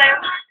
sir.